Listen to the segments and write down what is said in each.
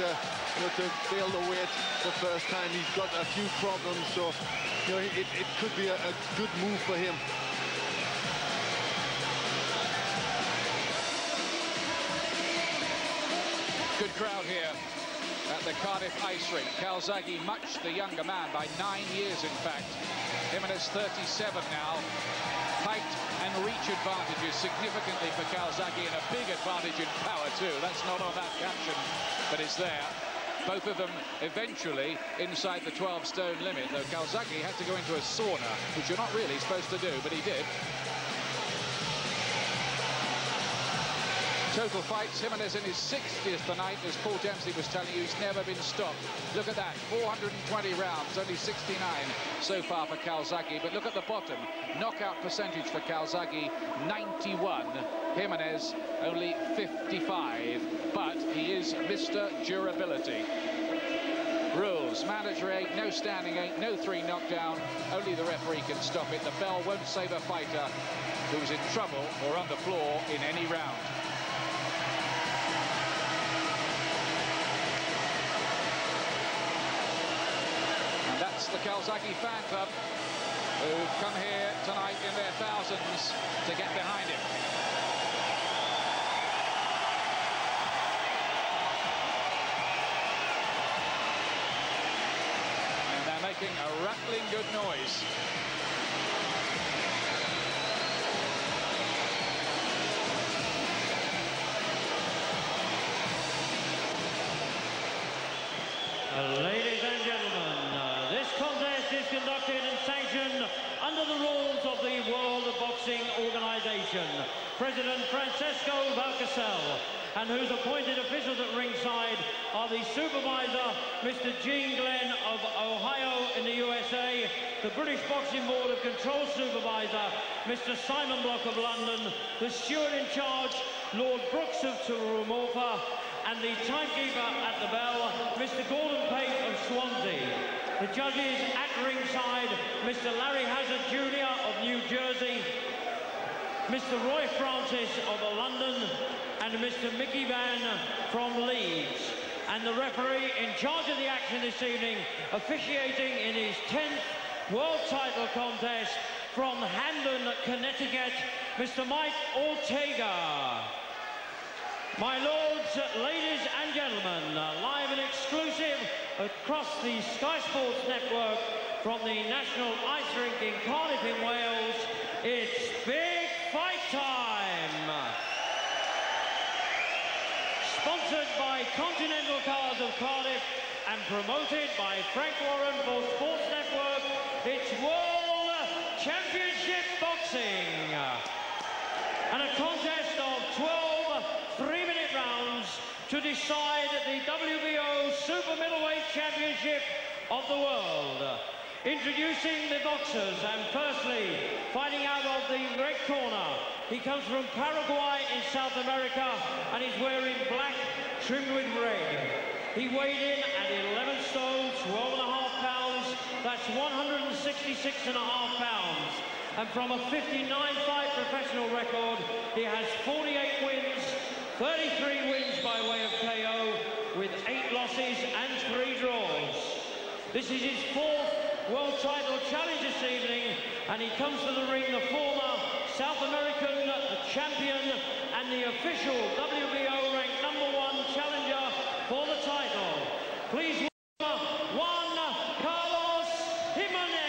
uh, you know, to feel the weight the first time. He's got a few problems, so you know, it, it could be a, a good move for him. Good crowd here at the Cardiff Ice Rink. Calzaghe, much the younger man, by nine years, in fact. Gimenez 37 now. Height and reach advantages significantly for Calzaghe and a big advantage in power, too. That's not on that caption, but it's there. Both of them eventually inside the 12-stone limit, though Calzaghe had to go into a sauna, which you're not really supposed to do, but he did. Total fights, Gimenez in his 60th tonight, as Paul Dempsey was telling you, he's never been stopped. Look at that, 420 rounds, only 69 so far for Calzaghe. But look at the bottom, knockout percentage for Calzaghe, 91. Gimenez, only 55. But he is Mr. Durability. Rules, mandatory eight, no standing eight, no three knockdown. Only the referee can stop it. The bell won't save a fighter who's in trouble or on the floor in any round. The Calzaghe fan club who've come here tonight in their thousands to get behind him. And they're making a rattling good noise. Ladies and gentlemen, uh, this contest is conducted and sanctioned under the rules of the World Boxing Organization. President Francisco Valcarcel, and whose appointed officials at ringside are the supervisor, Mr. Gene Glenn of Ohio in the USA, the British Boxing Board of Control Supervisor, Mr. Simon Block of London, the steward in charge, Lord Brooks of Tremorfa, and the timekeeper at the bell, Mr. Gordon Pate of Swansea. The judges at ringside, Mr. Larry Hazzard Jr. of New Jersey, Mr. Roy Francis of London, and Mr. Mickey Vann from Leeds. And the referee in charge of the action this evening, officiating in his 10th world title contest from Hamden, Connecticut, Mr. Mike Ortega. My lords, ladies and gentlemen, live and exclusive across the Sky Sports Network from the National Ice Rink in Cardiff in Wales, it's big fight time! Sponsored by Continental Cars of Cardiff and promoted by Frank Warren for Sports Network, it's World Championship Boxing! And a contest of 12 three-minute rounds to decide the WBO Super Middleweight Championship of the world. Introducing the boxers, and firstly, fighting out of the red corner. He comes from Paraguay in South America, and he's wearing black trimmed with red. He weighed in at 11 stone, 12 and a half pounds. That's 166 and a half pounds. And from a 59-fight professional record, he has 48 wins, 33 wins by way of KO, with eight losses and three draws. This is his fourth world title challenge this evening, and he comes to the ring, the former South American champion and the official WBO ranked number one challenger for the title. Please welcome Juan Carlos Gimenez.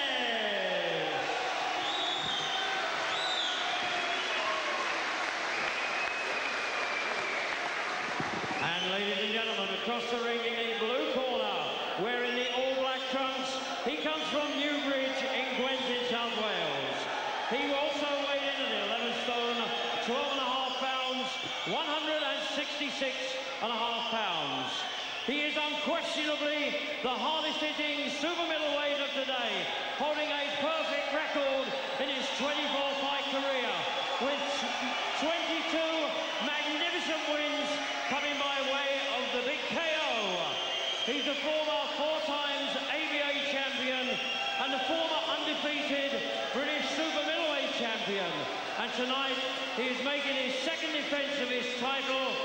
And ladies and gentlemen, across the ring in the blue corner, wearing the all-black trunks, he comes from Newbridge in Gwent in South Wales. He also weighed in at 11 stone, 12 and a half pounds, 166 and a half pounds. He is unquestionably the hardest hitting super middleweight of today, holding a perfect record in his 24 fight career with 22 magnificent wins coming by way of the big KO. He's a former four times ABA champion and a former undefeated British super middleweight champion. And tonight he is making his second defense of his title,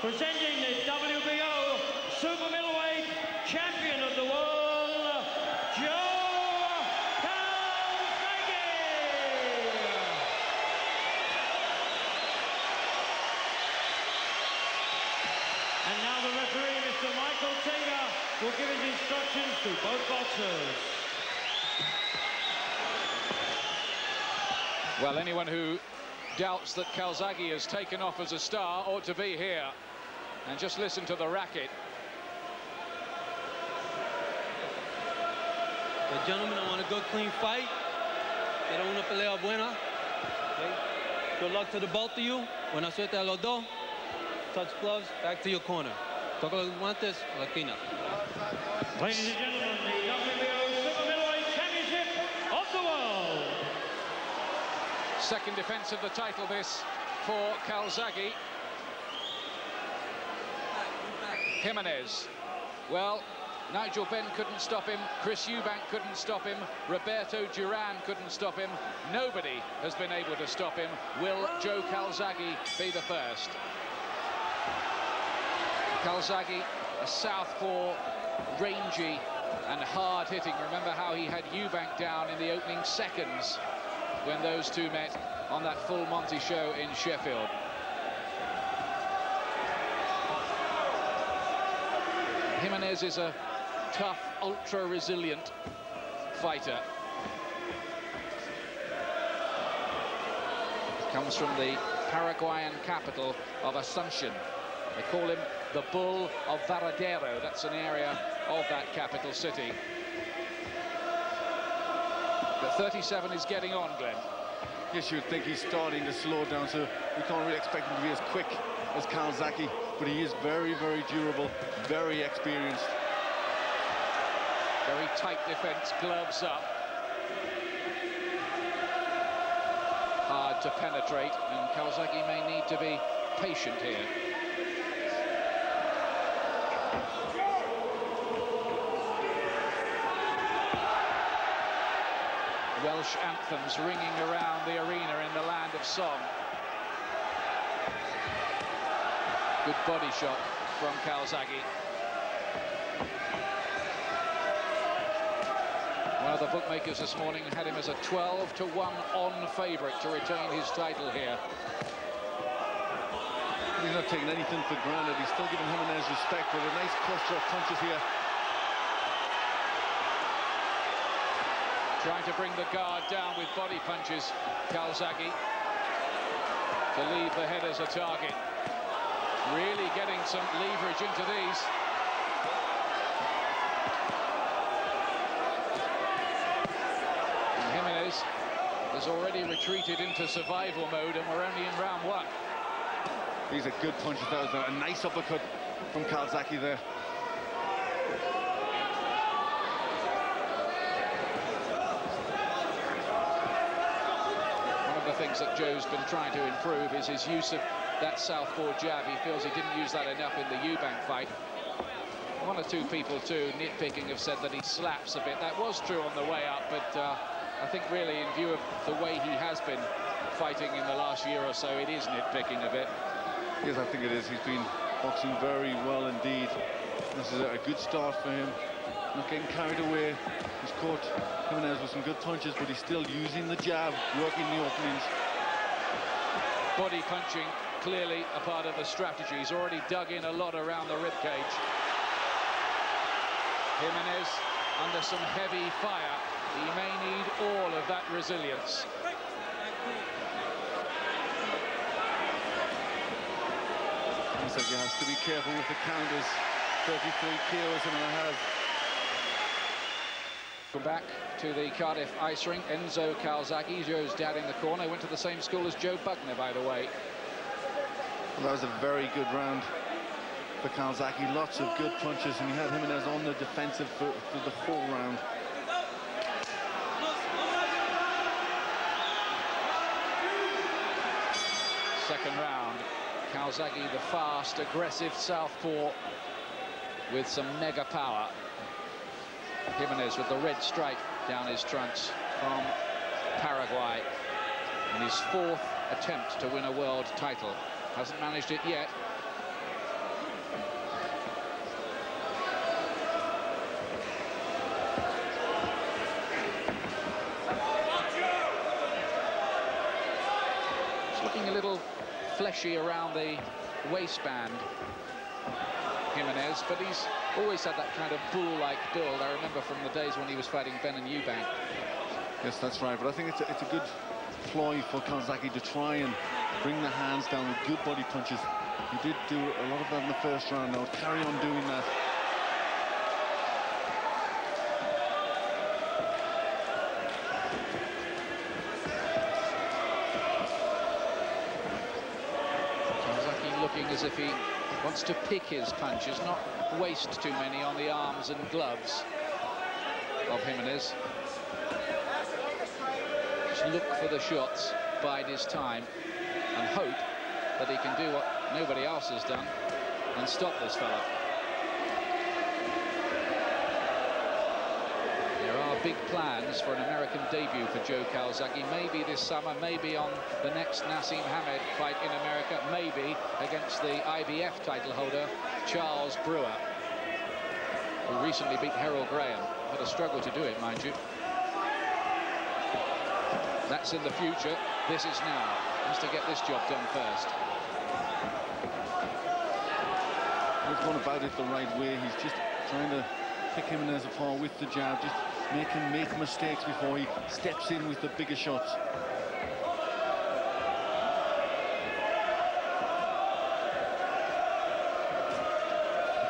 presenting the WBO Super Middleweight champion of the world, Joe Calzaghe. And now the referee, Mr. Michael Taylor, will give his instructions to both boxers. Well, anyone who doubts that Calzaghe has taken off as a star ought to be here. And just listen to the racket. But gentlemen, I want a good, clean fight. Quiero una pelea buena. Okay? Good luck to the both of you. Buena suerte a los dos. Touch gloves, back to your corner. Toca los guantes, a la. Ladies and gentlemen, the WBO Super Middleweight Championship of the world. Second defense of the title this for Calzaghe. Gimenez. Well, Nigel Benn couldn't stop him. Chris Eubank couldn't stop him. Roberto Duran couldn't stop him. Nobody has been able to stop him. Will Joe Calzaghe be the first? Calzaghe, a southpaw, rangy and hard-hitting. Remember how he had Eubank down in the opening seconds when those two met on that full Monty show in Sheffield. Gimenez is a tough, ultra-resilient fighter. Comes from the Paraguayan capital of Asuncion. They call him the Bull of Varadero. That's an area of that capital city. But 37 is getting on, Glenn. Yes, you'd think he's starting to slow down, so we can't really expect him to be as quick as Calzaghe, but he is very, very durable, very experienced. Very tight defense, gloves up. Hard to penetrate, and Calzaghe may need to be patient here. Welsh anthems ringing around the arena in the land of song. Good body shot from Calzaghe. One of the bookmakers this morning had him as a 12 to 1 on favourite to retain his title here. He's not taking anything for granted. He's still giving him Gimenez respect with a nice cluster of punches here. Trying to bring the guard down with body punches, Calzaghe. To leave the head as a target. Really getting some leverage into these. And Gimenez has already retreated into survival mode and we're only in round one. These are good punches. That was a nice uppercut from Calzaghe there. One of the things that Joe's been trying to improve is his use of that southpaw jab. He feels he didn't use that enough in the Eubank fight. One or two people, too, nitpicking, have said that he slaps a bit. That was true on the way up, but uh, I think really in view of the way he has been fighting in the last year or so, it is nitpicking a bit. Yes, I think it is. He's been boxing very well indeed. This is a good start for him. Not getting carried away. He's caught Gimenez with some good punches, but he's still using the jab, working the openings. Body punching, clearly a part of the strategy. He's already dug in a lot around the ribcage. Gimenez under some heavy fire. He may need all of that resilience. He has to be careful with the counters. 33 kilos and a half. Come back to the Cardiff ice rink. Enzo Calzaghe, Joe's dad in the corner. Went to the same school as Joe Buckner, by the way. Well, that was a very good round for Calzaghe. Lots of good punches, and he had Gimenez on the defensive for, for the whole round. Second round. Calzaghe, the fast, aggressive southpaw with some mega power. Gimenez with the red stripe down his trunks from Paraguay in his fourth attempt to win a world title. Hasn't managed it yet. It's looking a little fleshy around the waistband Gimenez, but he's always had that kind of bull-like build. I remember from the days when he was fighting Benn and Eubank. Yes, that's right. But I think it's a, it's a good ploy for Calzaghe to try and bring the hands down with good body punches. He did do a lot of that in the first round. Now carry on doing that. Calzaghe looking as if he wants to pick his punches, not waste too many on the arms and gloves of Gimenez. Just look for the shots, bide his time, and hope that he can do what nobody else has done and stop this fella. There are big plans for an American debut for Joe Calzaghe, maybe this summer, maybe on the next Naseem Hamed fight in America, maybe against the IBF title holder, Charles Brewer, who recently beat Herol Graham. Had a struggle to do it, mind you. That's in the future. This is now. Has to get this job done first. He's going about it the right way. He's just trying to pick Gimenez apart with the jab, just make him make mistakes before he steps in with the bigger shots.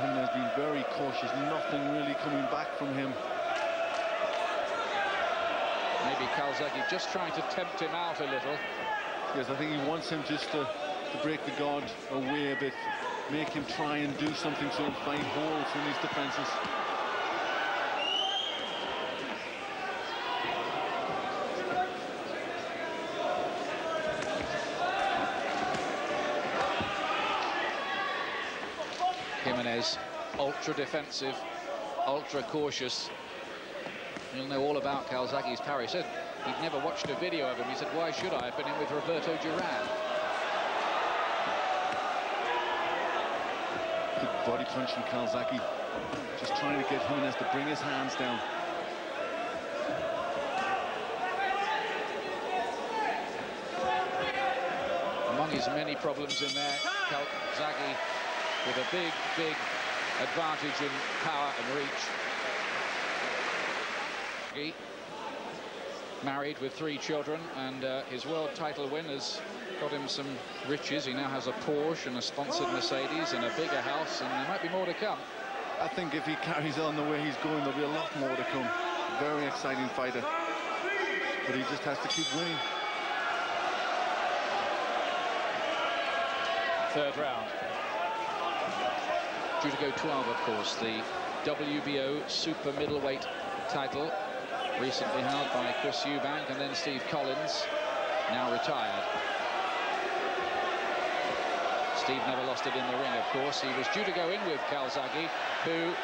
Gimenez been very cautious, nothing really coming back from him. Maybe Calzaghe just trying to tempt him out a little. Yes, I think he wants him just to, to break the guard away a bit, make him try and do something so he'll find holes in his defences. Gimenez, ultra defensive, ultra cautious. You'll know all about Calzaghe's power. He said he'd never watched a video of him. He said, why should I? I've been in with Roberto Duran. Good body punch from Calzaghe. Just trying to get Gimenez to bring his hands down. Among his many problems in there, Calzaghe with a big, big advantage in power and reach. He married with three children and uh, his world title win has got him some riches. He now has a Porsche and a sponsored Mercedes and a bigger house and there might be more to come. I think if he carries on the way he's going, there'll be a lot more to come. Very exciting fighter. But he just has to keep winning. Third round. Go 12, of course, the WBO super middleweight title recently held by Chris Eubank and then Steve Collins, now retired. Steve never lost it in the ring, of course. He was due to go in with Calzaghe, who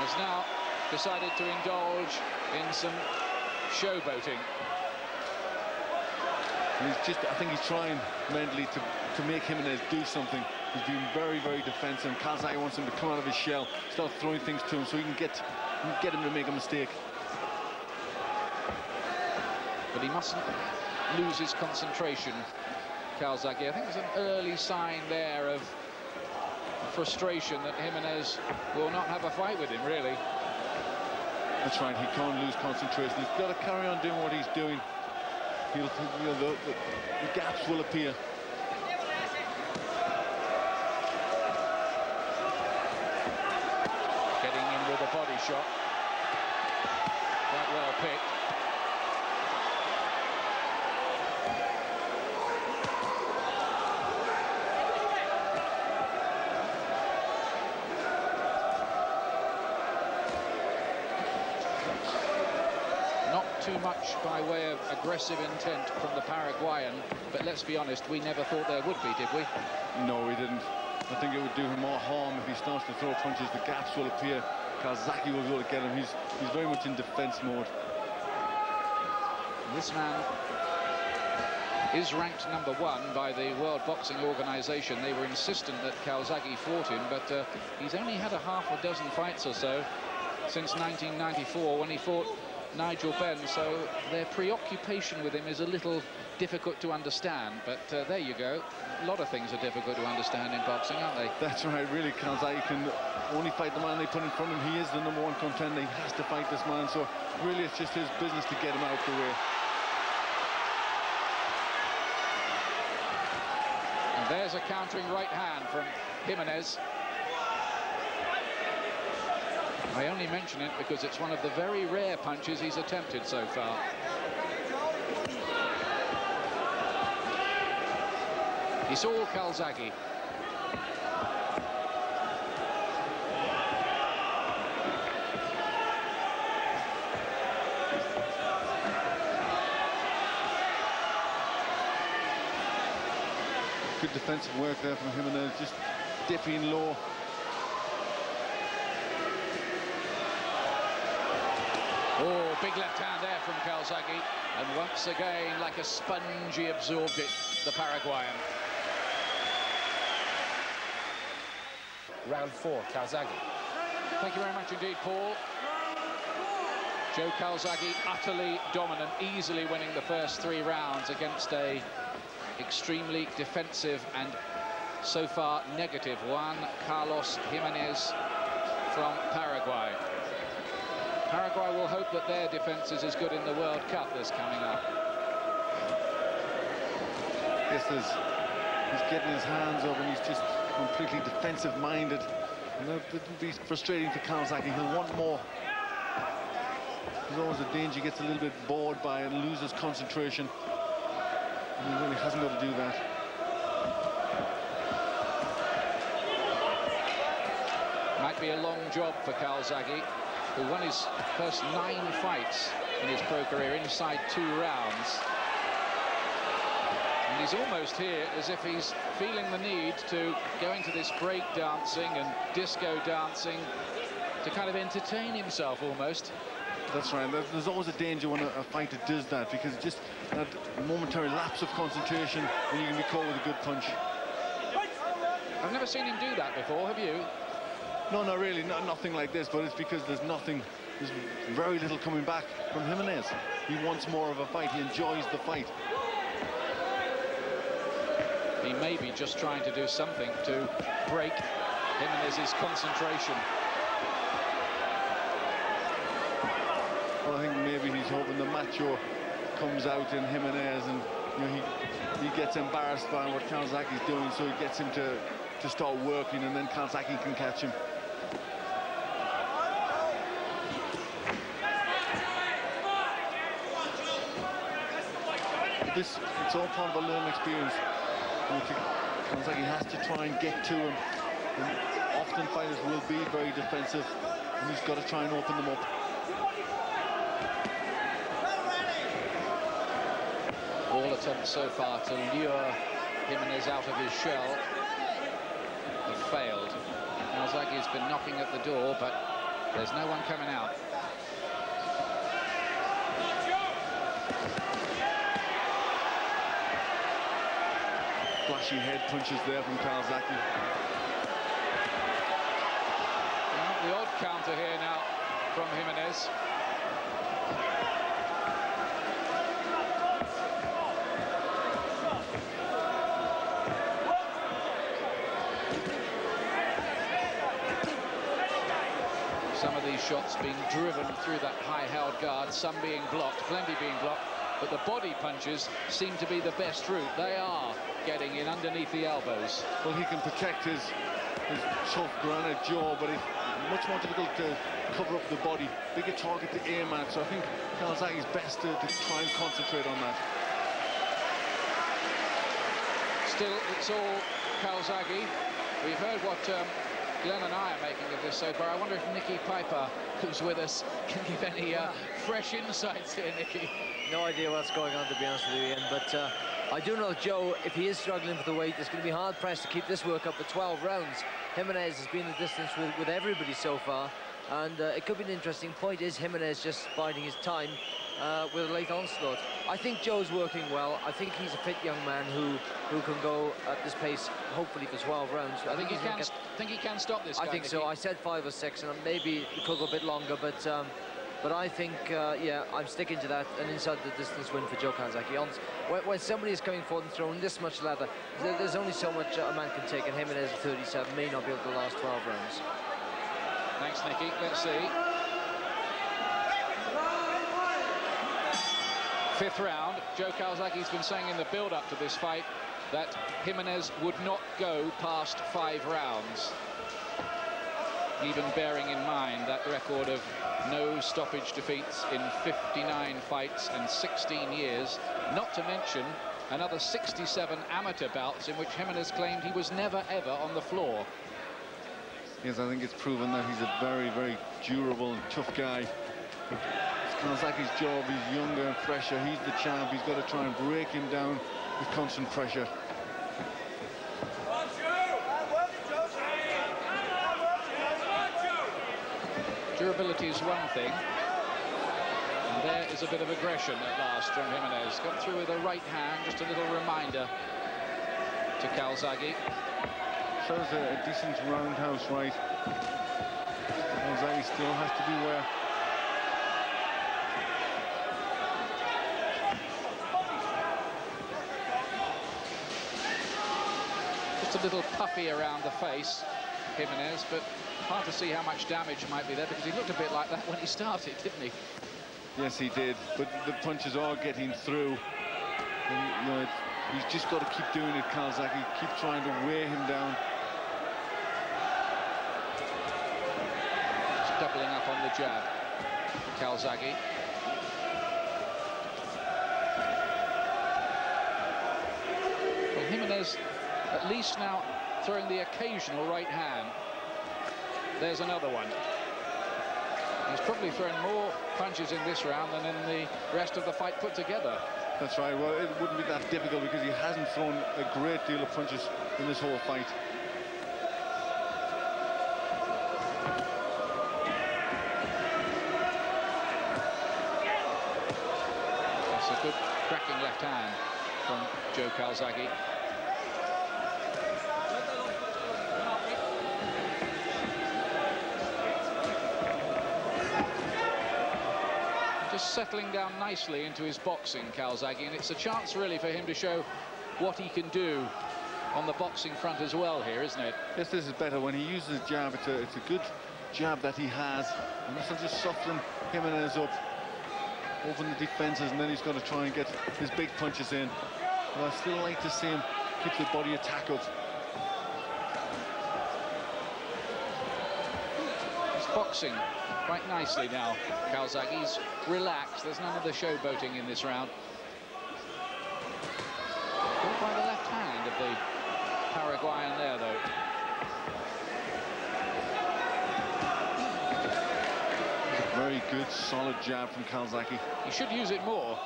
has now decided to indulge in some showboating. He's just, I think he's trying mentally to, to make Gimenez do something. He's been very, very defensive. And Calzaghe wants him to come out of his shell, start throwing things to him so he can get, get him to make a mistake. But he mustn't lose his concentration, Calzaghe. I think there's an early sign there of frustration that Gimenez will not have a fight with him, really. That's right, he can't lose concentration. He's got to carry on doing what he's doing. He'll, you know, the, the, the gaps will appear. Getting in with a body shot. Quite well picked. Not too much by way of aggressive intent from the Paraguayan, but let's be honest, we never thought there would be, did we? No, we didn't. I think it would do him more harm if he starts to throw punches. The gaps will appear. Calzaghe will be able to get him. He's, he's very much in defense mode. This man is ranked number one by the World Boxing Organization. They were insistent that Calzaghe fought him, but uh, he's only had a half a dozen fights or so since 1994 when he fought Nigel Benn, so their preoccupation with him is a little difficult to understand. But uh, there you go. A lot of things are difficult to understand in boxing, aren't they? That's right, really. Calzaghe can only fight the man they put in front of him. He is the number one contender. He has to fight this man. So really, it's just his business to get him out the way. And there's a countering right hand from Gimenez. I only mention it because it's one of the very rare punches he's attempted so far. It's all Calzaghe. Good defensive work there from Gimenez, just dipping low. Oh, big left hand there from Calzaghe. And once again, like a sponge, he absorbed it, the Paraguayan. Round four, Calzaghe. Thank you very much indeed, Paul. Joe Calzaghe utterly dominant, easily winning the first three rounds against a extremely defensive and so far negative Juan Carlos Gimenez from Paraguay. Paraguay will hope that their defence is as good in the World Cup that's coming up. Yes, there's, he's getting his hands up and he's just completely defensive-minded. And that would be frustrating for Calzaghe. He'll want more. There's always a danger he gets a little bit bored by and loses concentration. And he really hasn't got to do that. Might be a long job for Calzaghe, who won his first nine fights in his pro career inside two rounds. And he's almost here as if he's feeling the need to go into this break dancing and disco dancing to kind of entertain himself almost. That's right. There's always a danger when a, fighter does that because just that momentary lapse of concentration and you can be caught with a good punch. I've never seen him do that before, have you? No, no, really. Not, nothing like this, but it's because there's nothing, there's very little coming back from Gimenez. He wants more of a fight. He enjoys the fight. He may be just trying to do something to break Gimenez's concentration. Well, I think maybe he's hoping the macho comes out in Gimenez and you know, he, he gets embarrassed by what Calzaghe's doing, so he gets him to, to start working and then Calzaghe can catch him. This, it's all part of a learning experience. Calzaghe has to try and get to him. And often fighters will be very defensive and he's got to try and open them up. All attempts so far to lure Gimenez out of his shell have failed. Calzaghe's been knocking at the door, but there's no one coming out. Flashy head punches there from Calzaghe. The odd counter here now from Gimenez. Some of these shots being driven through that high-held guard, some being blocked, plenty being blocked, but the body punches seem to be the best route. They are getting in underneath the elbows. Well, he can protect his, his tough granite jaw, but it's much more difficult to cover up the body. Bigger target to aim at, so I think Calzaghe's best to, to try and concentrate on that. Still, it's all Calzaghe. We've heard what um, Glenn and I are making of this so far. I wonder if Nicky Piper, who's with us, can give any uh, fresh insights here, Nicky. No idea what's going on, to be honest with you, Ian, but uh, I do know Joe, if he is struggling for the weight, it's going to be hard-pressed to keep this work up for 12 rounds. Gimenez has been the distance with, with everybody so far, and uh, it could be an interesting point. Is Gimenez just biding his time uh, with a late onslaught? I think Joe's working well. I think he's a fit young man who who can go at this pace, hopefully for 12 rounds. I think he can. gonna Think he can stop this. I think so. I said five or six, and maybe it could go a bit longer, but um, But I think, uh, yeah, I'm sticking to that. An inside the distance win for Joe Calzaghe. When, when, somebody is coming forward and throwing this much leather, there's only so much a man can take, and Gimenez at 37 may not be able to last 12 rounds. Thanks, Nicky. Let's see. Fifth round. Joe Calzaghe's been saying in the build-up to this fight that Gimenez would not go past five rounds. Even bearing in mind that record of no stoppage defeats in 59 fights and 16 years, not to mention another 67 amateur bouts in which Gimenez claimed he was never ever on the floor. Yes, I think it's proven that he's a very, very durable and tough guy. It's kind of like his job. He's younger and fresher. He's the champ. He's got to try and break him down with constant pressure. Durability is one thing. And there is a bit of aggression at last from Gimenez. Got through with a right hand, just a little reminder to Calzaghe. Shows a, a decent roundhouse right. Calzaghe still has to beware. Just a little puffy around the face, Gimenez, but hard to see how much damage might be there because he looked a bit like that when he started, didn't he? Yes, he did, but the punches are getting through. And, you know, he's just got to keep doing it, Calzaghe. Keep trying to wear him down. Just doubling up on the jab, Calzaghe. Well, Gimenez at least now throwing the occasional right hand. There's another one. He's probably thrown more punches in this round than in the rest of the fight put together. That's right. Well, it wouldn't be that difficult because he hasn't thrown a great deal of punches in this whole fight. That's a good cracking left hand from Joe Calzaghe. just settling down nicely into his boxing, Calzaghe, and it's a chance really for him to show what he can do on the boxing front as well here, isn't it? Yes, this is better. When he uses a jab, it's a, it's a good jab that he has. And this will just soften Gimenez up, over the defences, and then he's got to try and get his big punches in. But I still like to see him keep the body attack up. He's boxing quite nicely now. Calzaghe's relaxed. There's none of the showboating in this round. Caught by the left hand of the Paraguayan there, though. very good, solid jab from Calzaghe. He should use it more.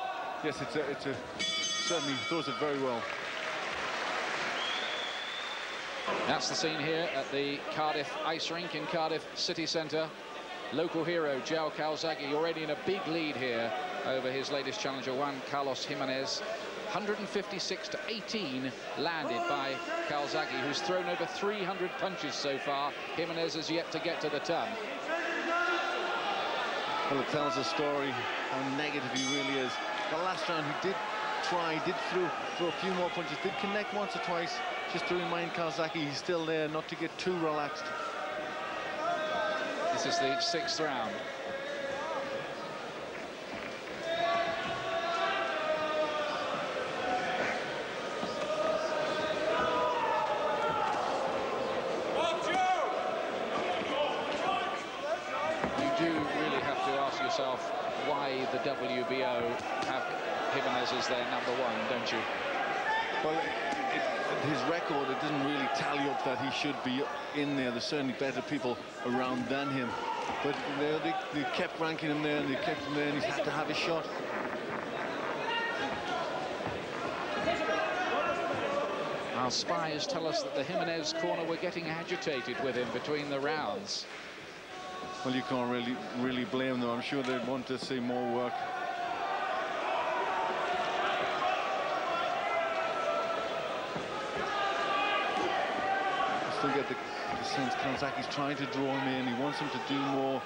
Yes, it's a, it's a certainly throws it very well. That's the scene here at the Cardiff Ice Rink in Cardiff City Centre. Local hero Joe Calzaghe already in a big lead here over his latest challenger, Juan Carlos Gimenez. 156 to 18 landed by Calzaghe, who's thrown over 300 punches so far. Gimenez has yet to get to the ton. Well, it tells a story how negative he really is. The last round he did try, did throw, throw a few more punches, did connect once or twice, just to remind Calzaghe he's still there, not to get too relaxed. This is the sixth round. You do really have to ask yourself why the WBO have Gimenez as their number one, don't you? Well, it, his record, it doesn't really tally up that he should be in there. There's certainly better people around than him. But they, they, they kept ranking him there, and they kept him there, and he's had to have a shot. Our spies tell us that the Gimenez corner were getting agitated with him between the rounds. Well, you can't really, really blame them. I'm sure they'd want to see more work. Get the, the sense Calzaghe's trying to draw him in. He wants him to do more.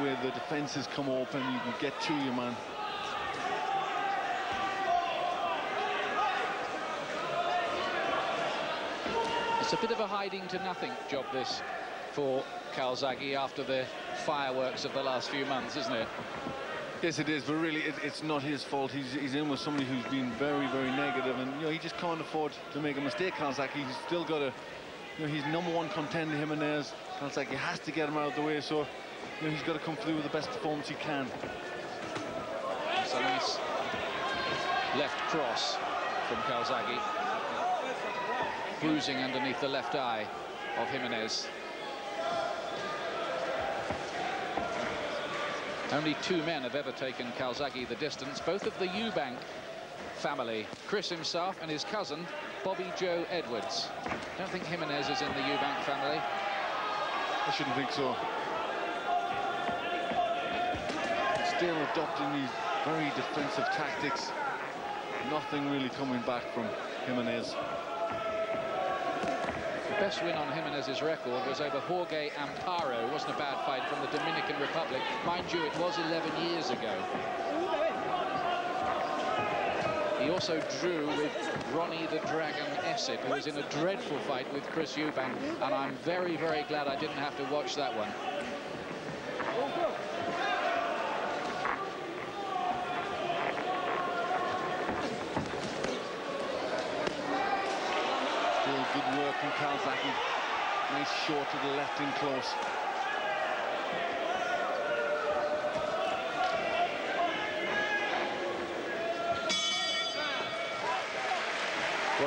where the defenses come open, you can get to your man. It's a bit of a hiding to nothing job this for Calzaghe after the fireworks of the last few months, isn't it? Yes, it is, but really, it, it's not his fault. He's, he's in with somebody who's been very, very negative, and you know he just can't afford to make a mistake. Calzaghe, he's still got a, you know, he's number one contender. Gimenez, Calzaghe has to get him out of the way, so you know he's got to come through with the best performance he can. It's a nice left cross from Calzaghe, bruising underneath the left eye of Gimenez. Only two men have ever taken Calzaghe the distance, both of the Eubank family, Chris himself and his cousin, Bobby Joe Edwards. Don't think Gimenez is in the Eubank family. I shouldn't think so. Still adopting these very defensive tactics. Nothing really coming back from Gimenez. The best win on Gimenez's record was over Jorge Amparo. It wasn't a bad fight from the Dominican Republic. Mind you, it was 11 years ago. He also drew with Ronnie the Dragon Essett, who was in a dreadful fight with Chris Eubank, and I'm very, very glad I didn't have to watch that one. Still good work from Calzaghe. Nice short to the left in close.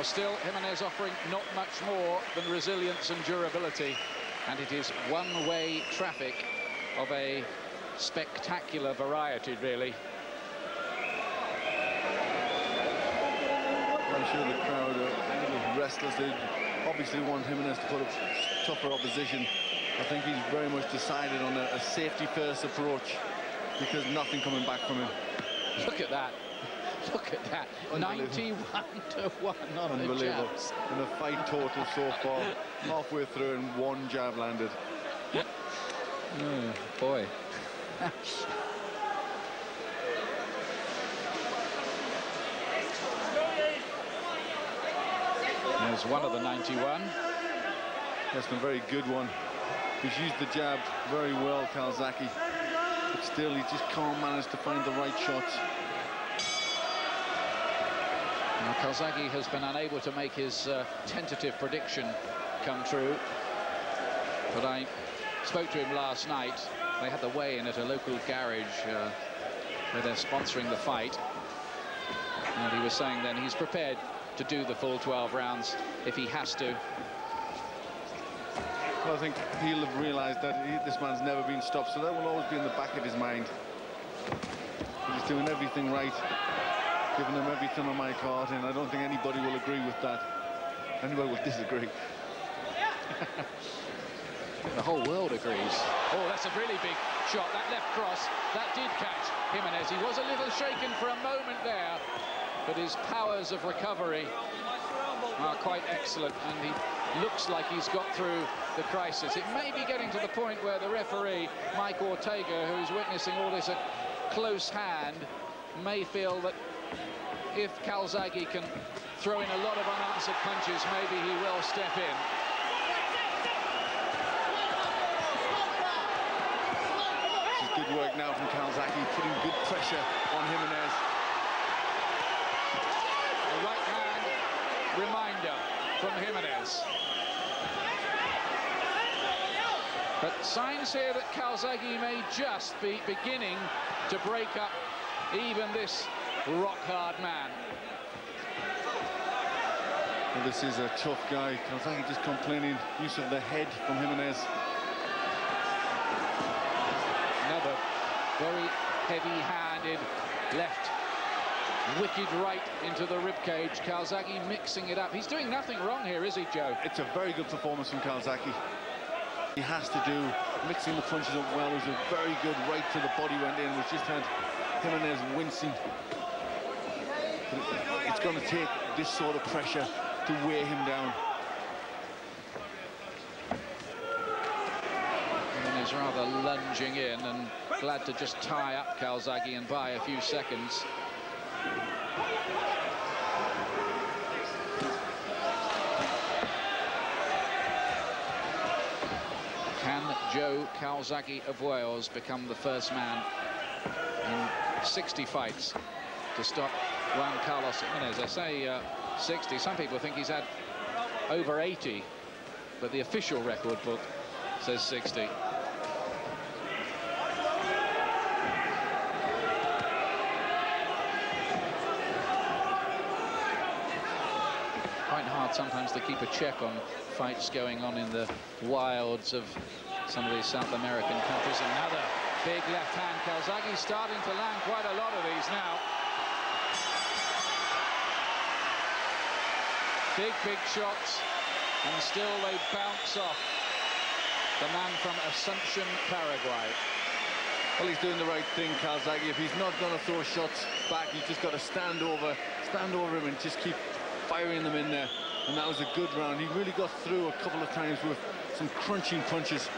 Well, still, Gimenez offering not much more than resilience and durability. And it is one-way traffic of a spectacular variety, really. I'm sure the crowd are a little restless. They obviously want Gimenez to put up tougher opposition. I think he's very much decided on a, a safety-first approach because nothing coming back from him. Look at that. Look at that. 91 to 1 on the Unbelievable. jabs. In a fight total so far, halfway through and one jab landed. Oh, boy. There's one of the 91. That's been a very good one. He's used the jab very well, Calzaghe. But still, he just can't manage to find the right shots. Now, has been unable to make his uh, tentative prediction come true. But I spoke to him last night. They had the weigh-in at a local garage uh, where they're sponsoring the fight. And he was saying then he's prepared to do the full 12 rounds if he has to. Well, I think he'll have realised that he, this man's never been stopped, so that will always be in the back of his mind. He's doing everything right, giving him everything on my card, and I don't think anybody will agree with that. Anybody will disagree. The whole world agrees. Oh, that's a really big shot. That left cross, that did catch Gimenez. He was a little shaken for a moment there, but his powers of recovery are quite excellent, and he looks like he's got through the crisis. It may be getting to the point where the referee, Mike Ortega, who's witnessing all this at close hand, may feel that if Calzaghe can throw in a lot of unanswered punches, maybe he will step in. This is good work now from Calzaghe, putting good pressure on Gimenez. A right hand reminder from Gimenez. But signs here that Calzaghe may just be beginning to break up even this rock-hard man. Well, this is a tough guy. Calzaghe just complaining use of the head from Gimenez. Another very heavy-handed left wicked right into the ribcage. Calzaghe mixing it up. He's doing nothing wrong here, is he, Joe? It's a very good performance from Calzaghe. He has to do mixing the punches up well. It was a very good right to the body went in, which just had Gimenez wincing. It's going to take this sort of pressure to weigh him down. Gimenez He's rather lunging in and glad to just tie up Calzaghe and buy a few seconds. Can Joe Calzaghe of Wales become the first man in 60 fights to stop Juan Carlos Gimenez? I say uh, 60. Some people think he's had over 80, but the official record book says 60. Quite hard sometimes to keep a check on fights going on in the wilds of some of these South American countries. Another big left hand. Calzaghe's starting to land quite a lot of these now. Big, big shots, and still they bounce off the man from Asuncion, Paraguay. Well, he's doing the right thing, Calzaghe. If he's not going to throw shots back, he's just got to stand over, stand over him and just keep firing them in there. And that was a good round. He really got through a couple of times with some crunching punches.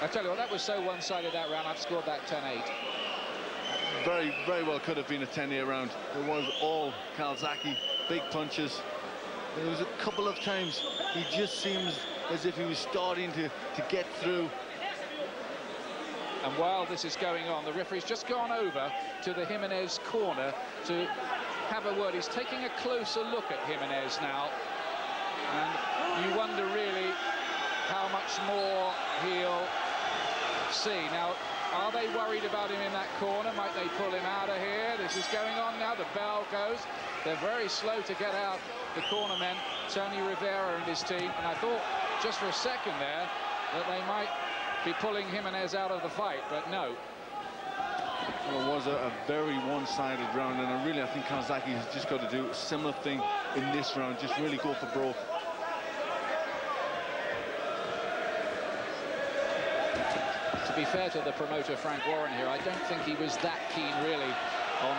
I tell you what, that was so one-sided that round. I've scored that 10-8. Very, very well could have been a 10-8 round. It was all Calzaghe, big punches. There was a couple of times he just seems as if he was starting to, to get through. And while this is going on, the referee's just gone over to the Gimenez corner to have a word. He's taking a closer look at Gimenez now. And you wonder really how much more he'll see. Now, are they worried about him in that corner? Might they pull him out of here? This is going on now. The bell goes. They're very slow to get out the corner men, Tony Rivera and his team. And I thought just for a second there that they might be pulling Gimenez out of the fight, but no. Well, it was a, a very one-sided round, and I really, I think has just got to do a similar thing in this round, just really go for broke. Be fair to the promoter, Frank Warren here, I don't think he was that keen, really, on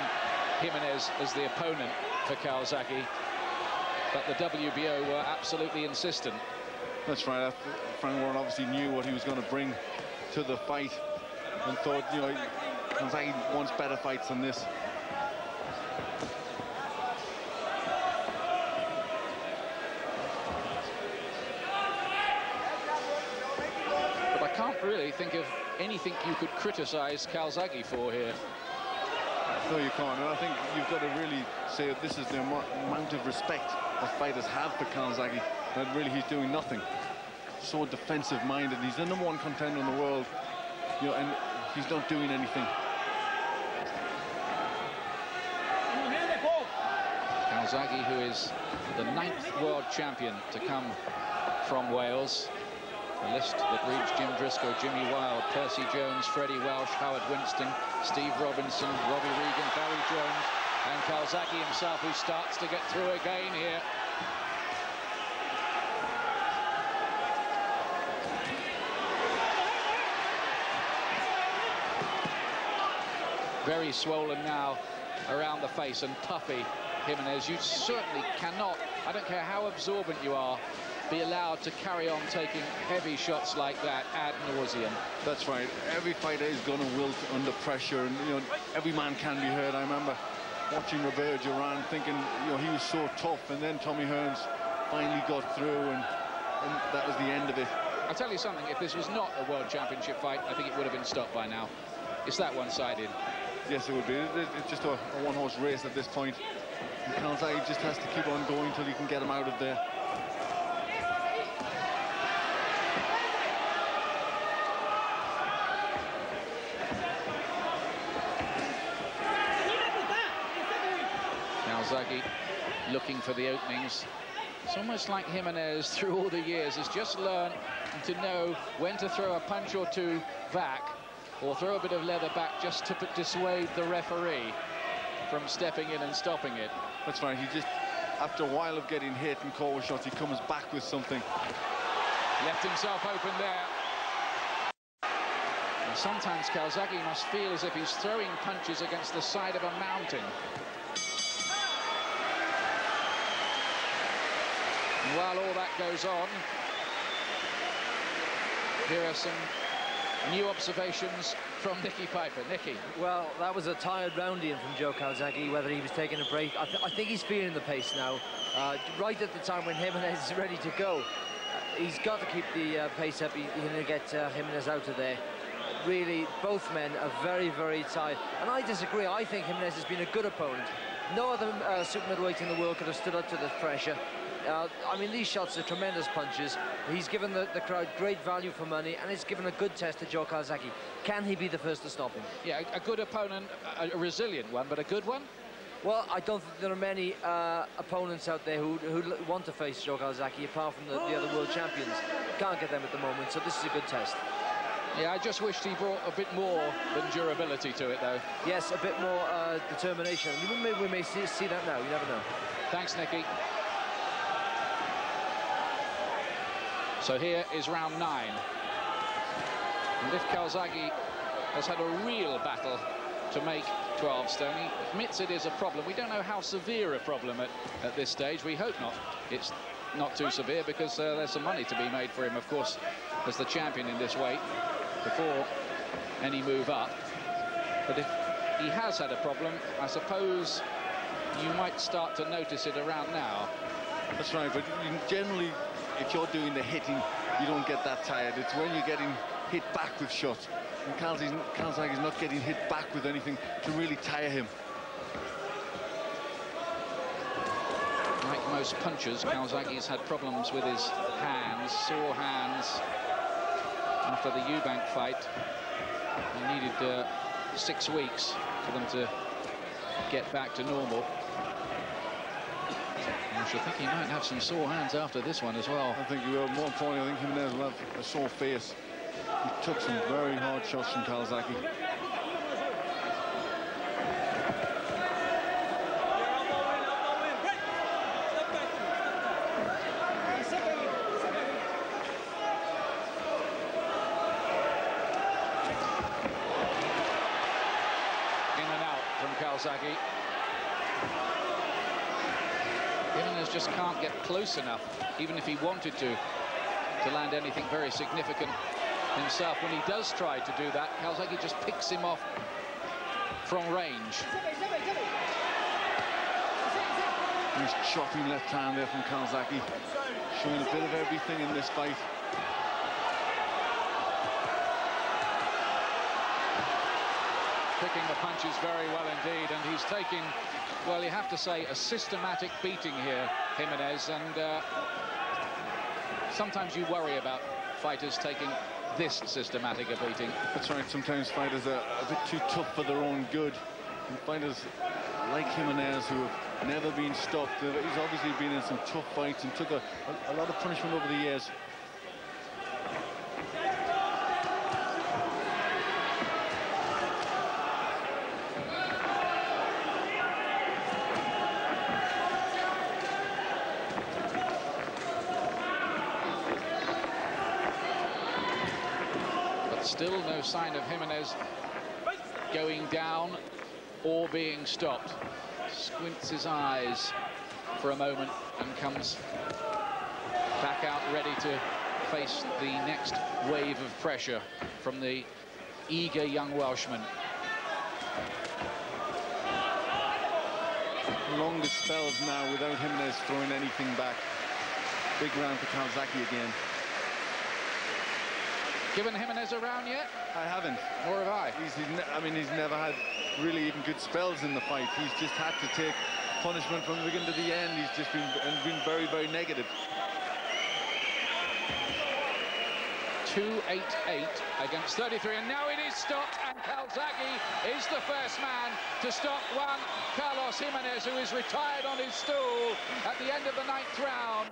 Gimenez as the opponent for Calzaghe. But the WBO were absolutely insistent. That's right. Frank Warren obviously knew what he was going to bring to the fight and thought, you know, Calzaghe wants better fights than this. But I can't really think of anything you could criticise Calzaghe for here. No, you can't. And I think you've got to really say that this is the amount of respect that fighters have for Calzaghe, that really he's doing nothing. So defensive-minded. He's the number one contender in the world, you know, and he's not doing anything. Calzaghe, who is the ninth world champion to come from Wales. The list that reads Jim Driscoll, Jimmy Wilde, Percy Jones, Freddie Welsh, Howard Winstone, Steve Robinson, Robbie Regan, Barry Jones, and Calzaghe himself, who starts to get through again here. Very swollen now around the face and puffy Gimenez. You certainly cannot, I don't care how absorbent you are, be allowed to carry on taking heavy shots like that ad nauseum. That's right. Every fighter is going to wilt under pressure, and you know every man can be hurt. I remember watching Roberto Duran, thinking you know he was so tough, and then Tommy Hearns finally got through, and, and that was the end of it. I'll tell you something. If this was not a world championship fight, I think it would have been stopped by now. It's that one-sided. Yes, it would be. It's just a, a one-horse race at this point. And Calzaghe just has to keep on going until he can get him out of there. Calzaghe looking for the openings. It's almost like Gimenez, through all the years, has just learned to know when to throw a punch or two back or throw a bit of leather back just to dissuade the referee from stepping in and stopping it. That's right. He just, after a while of getting hit and caught with shots, he comes back with something. Left himself open there. And sometimes Calzaghe must feel as if he's throwing punches against the side of a mountain. And while all that goes on, here are some new observations from Nicky Piper. Nicky. Well, that was a tired round in from Joe Calzaghe, whether he was taking a break. I, th I think he's feeling the pace now. Uh, right at the time when Gimenez is ready to go. Uh, he's got to keep the uh, pace up. He, he's going to get uh, Gimenez out of there. Really, both men are very, very tired. And I disagree. I think Gimenez has been a good opponent. No other uh, super middleweight in the world could have stood up to this pressure. Uh, I mean, these shots are tremendous punches. He's given the, the, crowd great value for money, and it's given a good test to Joe Calzaghe. Can he be the first to stop him? Yeah, a, good opponent, a, a, resilient one, but a good one? Well, I don't think there are many uh, opponents out there who, who want to face Joe Calzaghe, apart from the, the other world champions. Can't get them at the moment, so this is a good test. Yeah, I just wished he brought a bit more than durability to it, though. Yes, a bit more uh, determination. We may, see, see that now, you never know. Thanks, Nicky. So here is round nine. And if Calzaghe has had a real battle to make 12 stone, he admits it is a problem. We don't know how severe a problem at, at this stage. We hope not. It's not too severe because uh, there's some money to be made for him, of course, as the champion in this weight before any move up. But if he has had a problem, I suppose you might start to notice it around now. That's right, but generally if you're doing the hitting, you don't get that tired. It's when you're getting hit back with shots. And is not getting hit back with anything to really tire him. Like most punchers, Calzaghe's had problems with his hands, sore hands after the Eubank fight. He needed uh, six weeks for them to get back to normal. I think he might have some sore hands after this one as well. I think he will. More importantly, I think Gimenez will have a sore face. He took some very hard shots from Calzaghe. In and out from Calzaghe. Gimenez just close enough, even if he wanted to, to land anything very significant himself. When he does try to do that, Calzaghe just picks him off from range. Nice chopping left hand there from Calzaghe, showing a bit of everything in this fight. The punches very well indeed, and he's taking well, you have to say, a systematic beating here, Gimenez, and uh, sometimes you worry about fighters taking this systematic a beating. That's right, sometimes fighters are a bit too tough for their own good. And fighters like Gimenez who have never been stopped, he's obviously been in some tough fights and took a, a, a lot of punishment over the years. Still no sign of Gimenez going down or being stopped. Squints his eyes for a moment and comes back out ready to face the next wave of pressure from the eager young Welshman. Longest spells now without Gimenez throwing anything back. Big round for Calzaghe again given Gimenez a round yet? I haven't. Nor have I. He's, he's I mean, he's never had really even good spells in the fight. He's just had to take punishment from the beginning to the end. He's just been and been very, very negative. 288 against 33 and now it is stopped and Calzaghe is the first man to stop Juan Carlos Gimenez who is retired on his stool at the end of the ninth round